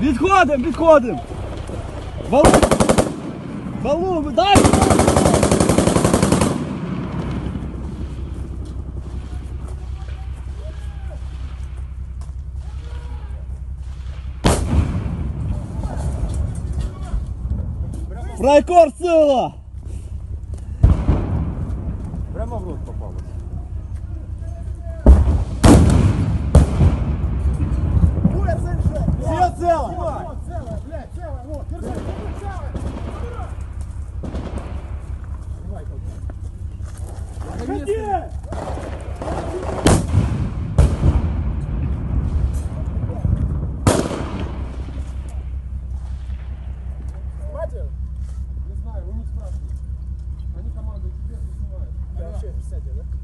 Відходимо, відходимо. Валу. Валу, дай. Фрайкор сила! Прямо в рот попалось. Давай, Ходи! Хватит? Не знаю, вы не спрашиваете. Они команду теперь не снимают. Я вообще писатель, да?